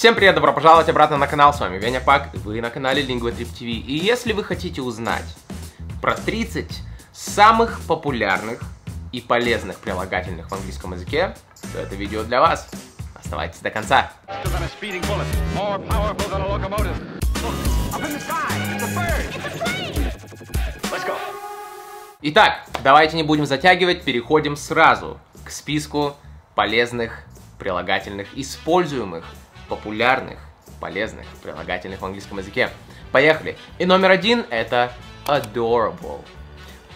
Всем привет, добро пожаловать обратно на канал, с вами Веня Пак, вы на канале LinguaTrip TV. И если вы хотите узнать про 30 самых популярных и полезных прилагательных в английском языке, то это видео для вас. Оставайтесь до конца. Итак, давайте не будем затягивать, переходим сразу к списку полезных прилагательных, используемых, популярных, полезных прилагательных в английском языке. Поехали. И номер один это adorable.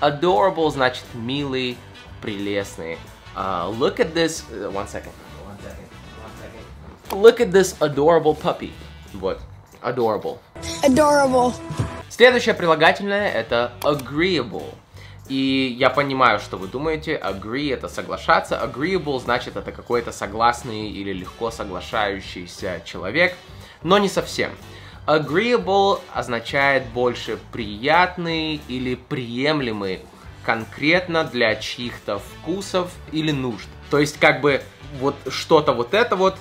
Adorable значит милый, прелестный. Uh, look at this. uh, One second. One second. One second. Look at this adorable puppy. Вот. Adorable. Adorable. Следующее прилагательное это agreeable. И я понимаю, что вы думаете, agree это соглашаться, agreeable значит это какой-то согласный или легко соглашающийся человек, но не совсем. Agreeable означает больше приятный или приемлемый конкретно для чьих-то вкусов или нужд. То есть как бы вот что-то вот это вот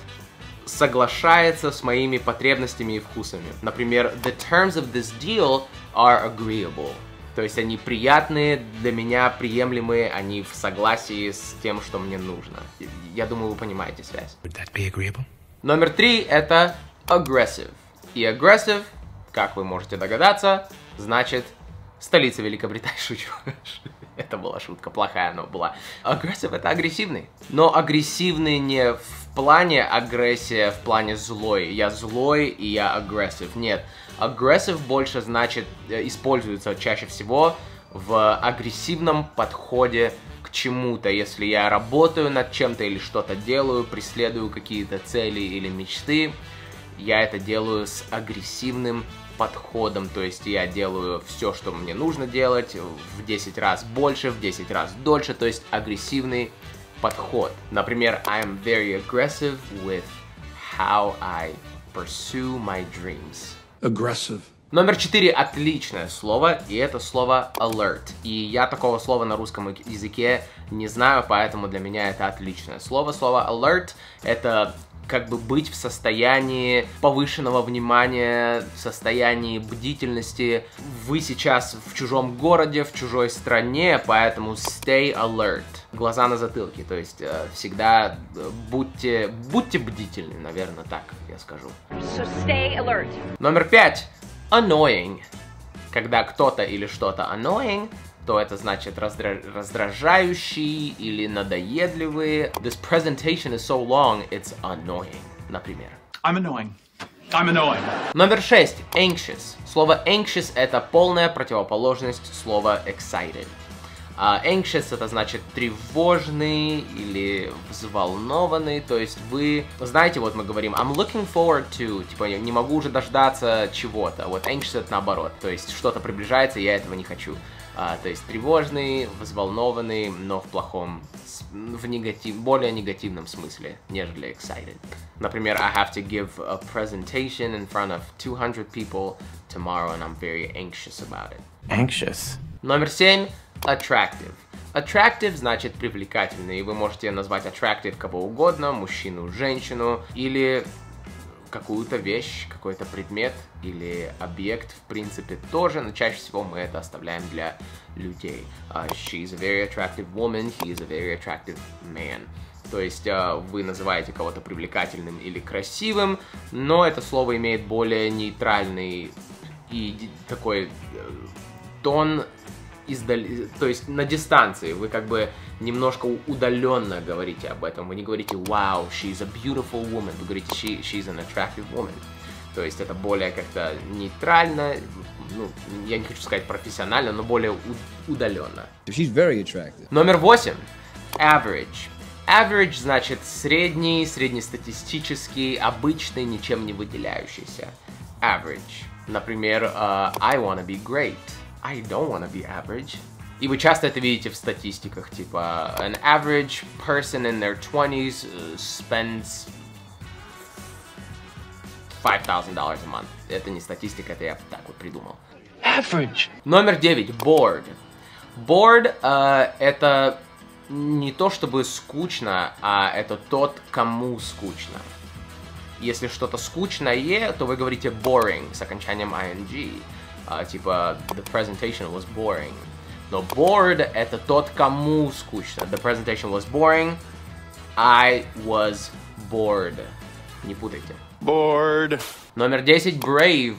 соглашается с моими потребностями и вкусами. Например, the terms of this deal are agreeable. То есть они приятные, для меня приемлемые, они в согласии с тем, что мне нужно. Я думаю, вы понимаете связь. Номер три это aggressive. И aggressive, как вы можете догадаться, значит столица Великобритании. Шучу. Это была шутка, плохая, но была. Aggressive это агрессивный. Но агрессивный не в плане агрессия, в плане злой. Я злой и я aggressive. Нет. Aggressive больше значит, э, используется чаще всего в агрессивном подходе к чему-то. Если я работаю над чем-то или что-то делаю, преследую какие-то цели или мечты, я это делаю с агрессивным подходом, то есть я делаю все, что мне нужно делать, в 10 раз больше, в 10 раз дольше, то есть агрессивный подход. Например, I am very aggressive with how I pursue my dreams. Aggressive. Номер четыре отличное слово, и это слово alert. И я такого слова на русском языке не знаю, поэтому для меня это отличное слово. Слово alert это как бы быть в состоянии повышенного внимания, в состоянии бдительности. Вы сейчас в чужом городе, в чужой стране, поэтому stay alert. Глаза на затылке, то есть э, всегда э, будьте, будьте бдительны, наверное, так я скажу. So stay alert. Номер пять. Annoying. Когда кто-то или что-то annoying, то это значит раздра- раздражающий или надоедливый. This presentation is so long, it's annoying, например. I'm annoying. I'm annoying. Номер шесть. Anxious. Слово anxious это полная противоположность слова excited. А anxious это значит тревожный или взволнованный, то есть вы, знаете, вот мы говорим I'm looking forward to, типа я не могу уже дождаться чего-то. Вот anxious это наоборот, то есть что-то приближается, я этого не хочу. А, то есть тревожный, взволнованный, но в плохом, в негатив, более негативном смысле, нежели excited. Например, I have to give a presentation in front of 200 people tomorrow and I'm very anxious about it. Anxious. Номер семь – attractive. Attractive значит привлекательный, и вы можете назвать attractive кого угодно, мужчину, женщину, или какую-то вещь, какой-то предмет или объект, в принципе, тоже, но чаще всего мы это оставляем для людей. Uh, she's a very attractive woman, he is a very attractive man. То есть uh, вы называете кого-то привлекательным или красивым, но это слово имеет более нейтральный и такой э, тон издали, то есть на дистанции, вы как бы немножко удаленно говорите об этом, вы не говорите wow, she's a beautiful woman, вы говорите she, she's an attractive woman. То есть это более как-то нейтрально, ну, я не хочу сказать профессионально, но более удаленно. She's very attractive. Номер восемь. Average. Average значит средний, среднестатистический, обычный, ничем не выделяющийся. Average. Например, uh, I wanna be great. I don't wanna be average. И вы часто это видите в статистиках, типа an average person in their 20s uh, spends $5,000 a month. Это не статистика, это я так вот придумал. Average. Номер 9. Bored. Bored э, это не то чтобы скучно, а это тот, кому скучно. Если что-то скучное, то вы говорите boring с окончанием ing. А, типа, the presentation was boring. Но bored — это тот, кому скучно. The presentation was boring. I was bored. Не путайте. Bored. Номер 10 brave.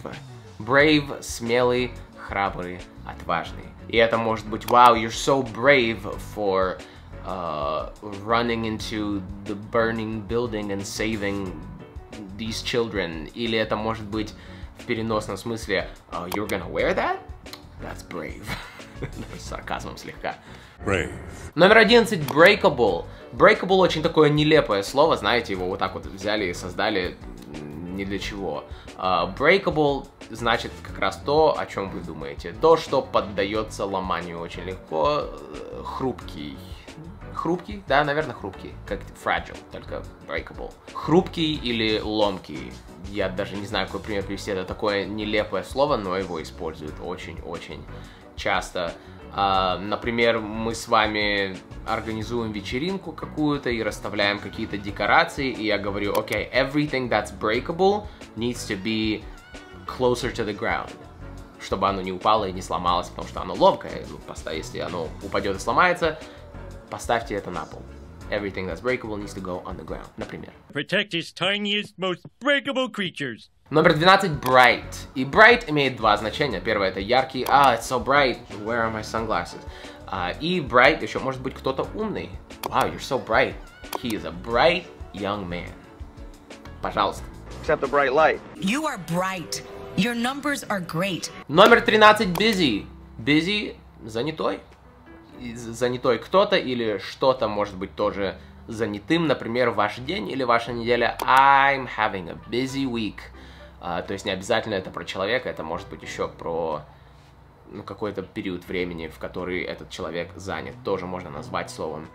Brave — смелый, храбрый, отважный. И это может быть wow, you're so brave for uh, running into the burning building and saving these children. Или это может быть в переносном смысле uh, you're gonna wear that? That's brave. С сарказмом слегка. Brave. Номер 11 breakable. Breakable очень такое нелепое слово, знаете, его вот так вот взяли и создали ни для чего. А, breakable значит как раз то, о чем вы думаете. То, что поддается ломанию очень легко. Э, Хрупкий. Хрупкий? Да, наверное, хрупкий. Как fragile, только breakable. Хрупкий или ломкий. Я даже не знаю, какой пример привести. Это такое нелепое слово, но его используют очень-очень часто. А, например, мы с вами организуем вечеринку какую-то и расставляем какие-то декорации, и я говорю, окей, everything that's breakable needs to be closer to the ground чтобы оно не упало и не сломалось, потому что оно ломкое. Ну, Если оно упадет и сломается, поставьте это на пол. Everything that's breakable needs to go on the ground, например. protect his tiniest, most breakable creatures. Номер 12 bright. И bright имеет два значения. Первое это яркий. А, it's so bright. Where are my sunglasses? А, и bright еще может быть кто-то умный. Wow, you're so bright. He is a bright young man. Пожалуйста. Except the bright light. You are bright. Your numbers are great. Номер 13 busy. Busy занятой. Занятой кто-то или что-то может быть тоже занятым. Например, ваш день или ваша неделя. I'm having a busy week. А, то есть не обязательно это про человека, это может быть еще про ну, какой-то период времени, в который этот человек занят. Тоже можно назвать словом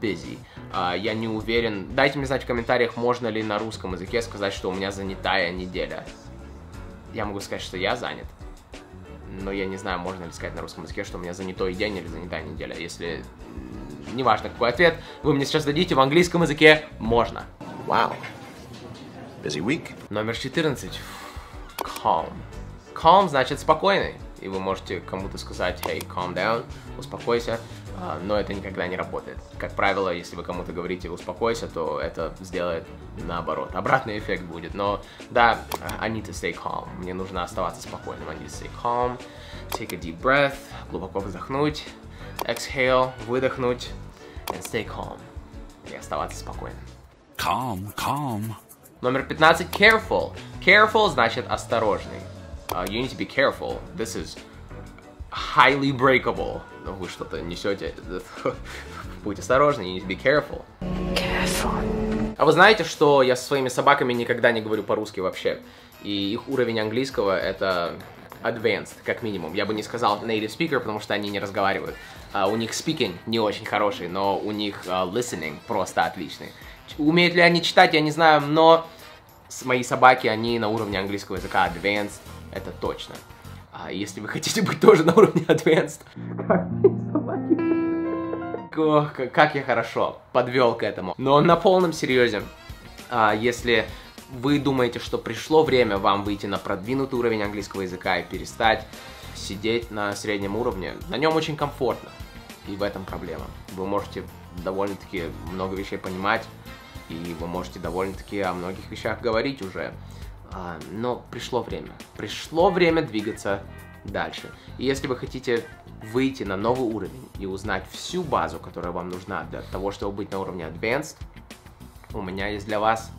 busy. А, я не уверен. Дайте мне знать в комментариях, можно ли на русском языке сказать, что у меня занятая неделя. Я могу сказать, что я занят. Но я не знаю, можно ли сказать на русском языке, что у меня занятой день или занятая неделя. Если неважно какой ответ, вы мне сейчас дадите в английском языке, можно. Wow. Busy week. Номер 14. Calm. Calm значит спокойный. И вы можете кому-то сказать, hey, calm down, успокойся. А, но это никогда не работает. Как правило, если вы кому-то говорите успокойся, то это сделает наоборот. Обратный эффект будет. Но да, I need to stay calm. Мне нужно оставаться спокойным. I need to stay calm. Take a deep breath. Глубоко вздохнуть. Exhale. Выдохнуть. And stay calm. И оставаться спокойным. Calm, calm. Номер 15 careful. Careful значит осторожный. Uh, you need to be careful. This is highly breakable. Ну, вы что-то несете. Будь осторожны, be careful. А вы знаете, что я со своими собаками никогда не говорю по-русски вообще? И их уровень английского это advanced, как минимум. Я бы не сказал native speaker, потому что они не разговаривают. А, у них speaking не очень хороший, но у них а, listening просто отличный. Умеют ли они читать, я не знаю, но мои собаки, они на уровне английского языка advanced, это точно. А если вы хотите быть тоже на уровне advanced, как как я хорошо подвел к этому. Но на полном серьезе, а, если вы думаете, что пришло время вам выйти на продвинутый уровень английского языка и перестать сидеть на среднем уровне, на нем очень комфортно. И в этом проблема. Вы можете довольно-таки много вещей понимать, и вы можете довольно-таки о многих вещах говорить уже. А, но пришло время. Пришло время двигаться дальше. И если вы хотите выйти на новый уровень и узнать всю базу, которая вам нужна для того, чтобы быть на уровне Advanced, у меня есть для вас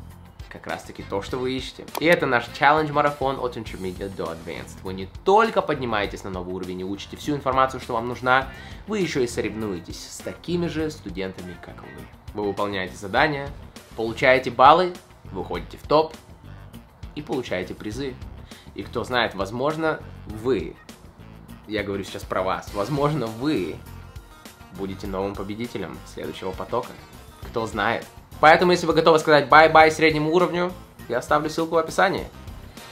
как раз таки то, что вы ищете. И это наш челлендж-марафон от Intermediate до Advanced. Вы не только поднимаетесь на новый уровень и учите всю информацию, что вам нужна, вы еще и соревнуетесь с такими же студентами, как вы. Вы выполняете задания, получаете баллы, выходите в топ и получаете призы. И кто знает, возможно, вы, я говорю сейчас про вас, возможно, вы будете новым победителем следующего потока. Кто знает. Поэтому, если вы готовы сказать bye-bye среднему уровню, я оставлю ссылку в описании.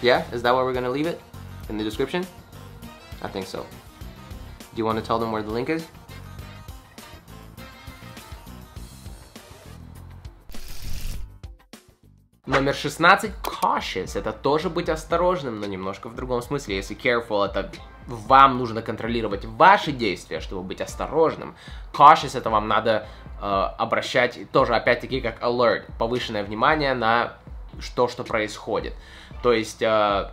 Yeah? Is that where we're gonna leave it? In the description? I think so. Do you want to tell them where the link is? Номер 16 cautious это тоже быть осторожным, но немножко в другом смысле. Если careful это вам нужно контролировать ваши действия, чтобы быть осторожным. Cautious это вам надо э, обращать тоже опять-таки как alert, повышенное внимание на то, что происходит. То есть э,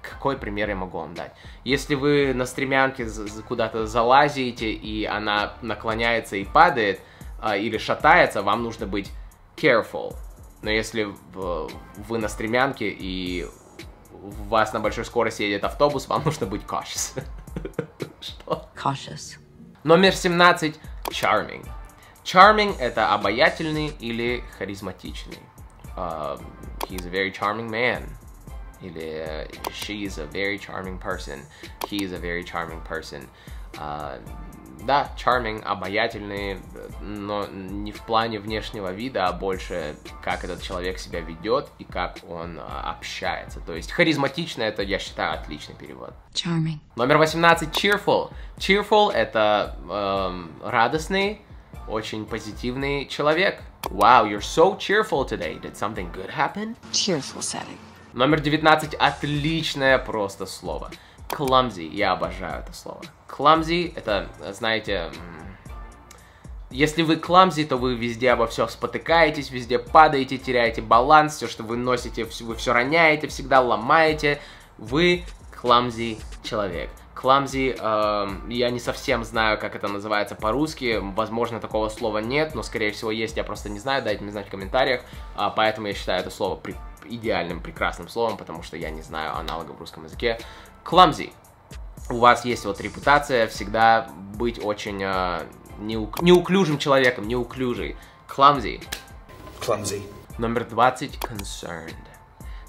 какой пример я могу вам дать? Если вы на стремянке куда-то залазите, и она наклоняется и падает, э, или шатается, вам нужно быть careful. Но если вы на стремянке и у вас на большой скорости едет автобус, вам нужно быть cautious. Что? Cautious. Номер 17. Charming. Charming — это обаятельный или харизматичный. Uh, he's a very charming man. Или uh, she is a very charming person. He is a very charming person. Uh, да, charming, обаятельный, но не в плане внешнего вида, а больше как этот человек себя ведет и как он а, общается. То есть харизматично это, я считаю, отличный перевод. Charming. Номер 18 cheerful. Cheerful это эм, радостный, очень позитивный человек. Wow, you're so cheerful today. Did something good happen? Cheerful setting. Номер 19 отличное просто слово. Clumsy. Я обожаю это слово. Clumsy, это, знаете, если вы clumsy, то вы везде обо все спотыкаетесь, везде падаете, теряете баланс, все, что вы носите, вы все роняете, всегда ломаете. Вы clumsy человек. Clumsy, э, я не совсем знаю, как это называется по-русски, возможно, такого слова нет, но, скорее всего, есть, я просто не знаю, дайте мне знать в комментариях, э, поэтому я считаю это слово при идеальным, прекрасным словом, потому что я не знаю аналога в русском языке. Clumsy. У вас есть вот репутация всегда быть очень э, неук... неуклюжим человеком, неуклюжий. Clumsy. Clumsy. Номер 20. Concerned.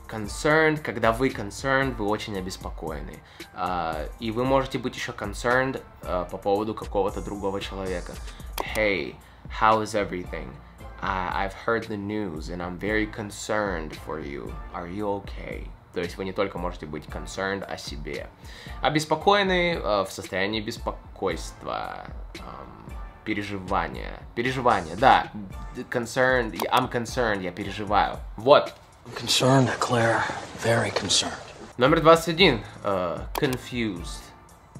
Concerned, когда вы concerned, вы очень обеспокоены. Uh, и вы можете быть еще concerned uh, по поводу какого-то другого человека. Hey, how is everything? Uh, I've heard the news and I'm very concerned for you. Are you okay? То есть вы не только можете быть concerned о себе. Обеспокоены э, в состоянии беспокойства, эм, переживания. Переживания, да. Concerned, I'm concerned, я переживаю. Вот. I'm concerned, Claire. Very concerned. Номер 21. Uh, confused.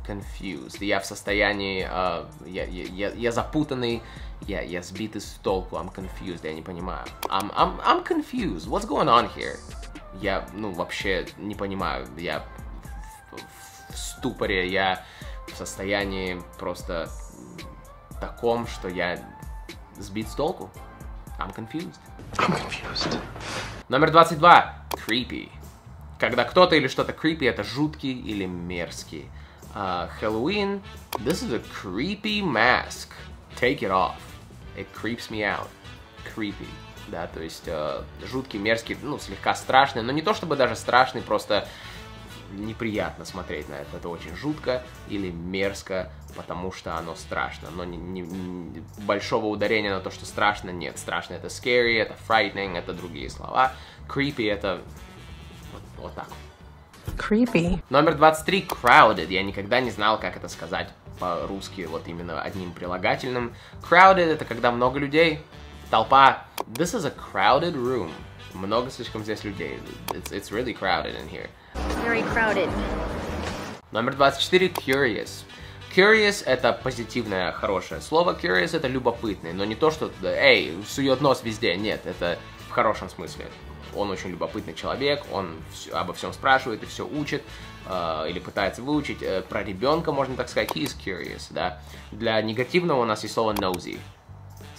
Confused. Я в состоянии... Uh, я, я, я запутанный, я, я сбитый с толку. I'm confused, я не понимаю. I'm, I'm, I'm confused. What's going on here? Я, ну, вообще не понимаю. Я в, ступоре, я в состоянии просто таком, что я сбит с толку. I'm confused. I'm confused. Номер 22. Creepy. Когда кто-то или что-то creepy, это жуткий или мерзкий. Uh, Halloween. This is a creepy mask. Take it off. It creeps me out. Creepy. Да, то есть uh, жуткий, мерзкий, ну, слегка страшный, но не то чтобы даже страшный, просто неприятно смотреть на это. Это очень жутко или мерзко, потому что оно страшно. Но не, не, не, большого ударения на то, что страшно, нет. Страшно это scary, это frightening, это другие слова. Creepy это вот, вот так. Creepy. Номер 23 crowded. Я никогда не знал, как это сказать по-русски, вот именно одним прилагательным. Crowded это когда много людей, толпа. This is a crowded room. Много слишком здесь людей. It's, it's really crowded in here. Very crowded. Номер 24 curious. Curious это позитивное, хорошее слово. Curious это любопытный, но не то, что эй, сует нос везде. Нет, это в хорошем смысле. Он очень любопытный человек, он все, обо всем спрашивает и все учит, э, или пытается выучить. Э, про ребенка можно так сказать, he is curious, да. Для негативного у нас есть слово nosy.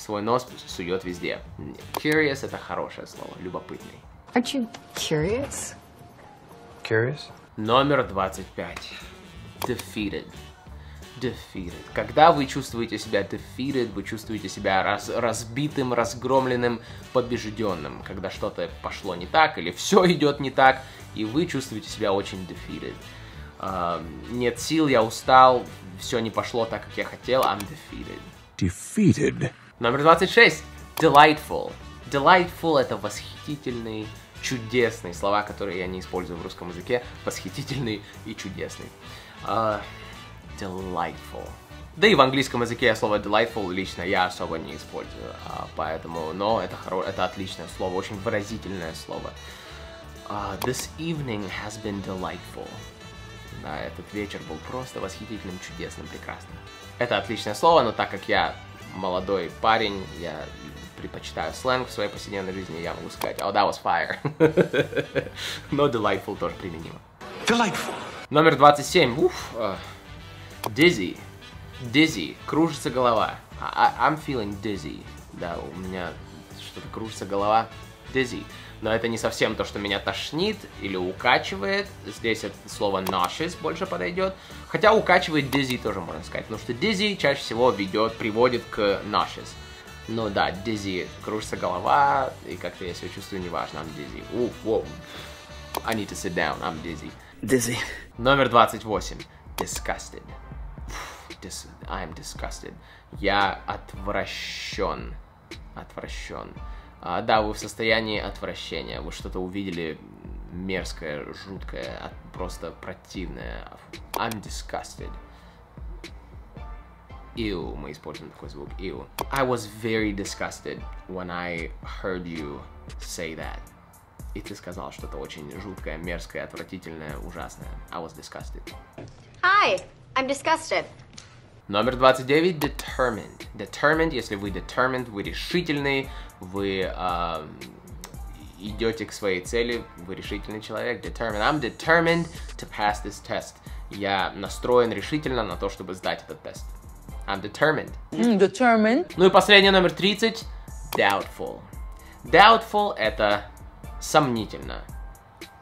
Свой нос сует везде. Curious это хорошее слово, любопытный. Aren't you curious? Curious? Номер 25. Defeated. Defeated. Когда вы чувствуете себя defeated, вы чувствуете себя раз, разбитым, разгромленным, побежденным. Когда что-то пошло не так или все идет не так, и вы чувствуете себя очень defeated. Uh, нет сил, я устал, все не пошло так, как я хотел, I'm defeated. Defeated. Номер 26. Delightful. Delightful это восхитительный, чудесный. Слова, которые я не использую в русском языке. Восхитительный и чудесный. Uh, delightful. Да и в английском языке я слово delightful лично я особо не использую, а, поэтому, но это, хоро... это отличное слово, очень выразительное слово. Uh, this evening has been delightful. Да, этот вечер был просто восхитительным, чудесным, прекрасным. Это отличное слово, но так как я молодой парень, я предпочитаю сленг в своей повседневной жизни, я могу сказать, oh, that was fire. но delightful тоже применимо. Delightful. Номер 27. Уф. э, Dizzy. Dizzy. Кружится голова. I- I- I'm feeling dizzy. Да, у меня что-то кружится голова. Dizzy. Но это не совсем то, что меня тошнит или укачивает. Здесь это слово nauseous больше подойдет. Хотя укачивает dizzy тоже можно сказать. Потому что dizzy чаще всего ведет, приводит к nauseous. Ну да, dizzy. Кружится голова. И как-то я себя чувствую неважно. I'm dizzy. Уф, воу. I need to sit down. I'm dizzy. Dizzy. Номер 28. Disgusted. Dis I am disgusted. Я отвращен. Отвращен. А, да, вы в состоянии отвращения. Вы что-то увидели мерзкое, жуткое, просто противное. I'm disgusted. Ew, мы используем такой звук. Ew. I was very disgusted when I heard you say that. И ты сказал что-то очень жуткое, мерзкое, отвратительное, ужасное. I was disgusted. Hi, I'm disgusted. Номер 29. Determined. Determined, если вы determined, вы решительный, вы ам, идете к своей цели, вы решительный человек. Determined. I'm determined to pass this test. Я настроен решительно на то, чтобы сдать этот тест. I'm determined. determined. Ну и последний номер 30. Doubtful. Doubtful это сомнительно.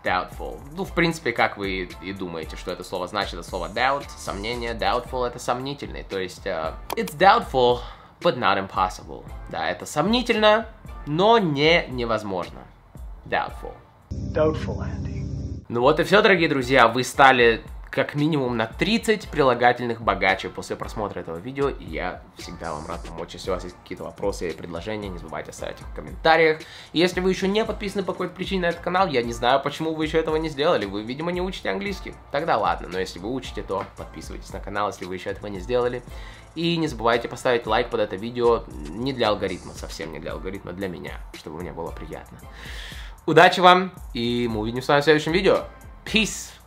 Doubtful. Ну, в принципе, как вы и думаете, что это слово значит, это слово doubt, сомнение. Doubtful это сомнительный. То есть, э, it's doubtful, but not impossible. Да, это сомнительно, но не невозможно. Doubtful. Doubtful, Andy. Ну вот и все, дорогие друзья, вы стали как минимум на 30 прилагательных богаче после просмотра этого видео, и я всегда вам рад помочь. Если у вас есть какие-то вопросы или предложения, не забывайте оставить их в комментариях. И если вы еще не подписаны по какой-то причине на этот канал, я не знаю, почему вы еще этого не сделали, вы, видимо, не учите английский. Тогда ладно, но если вы учите, то подписывайтесь на канал, если вы еще этого не сделали. И не забывайте поставить лайк под это видео, не для алгоритма, совсем не для алгоритма, для меня, чтобы мне было приятно. Удачи вам, и мы увидимся с вами в следующем видео. Peace!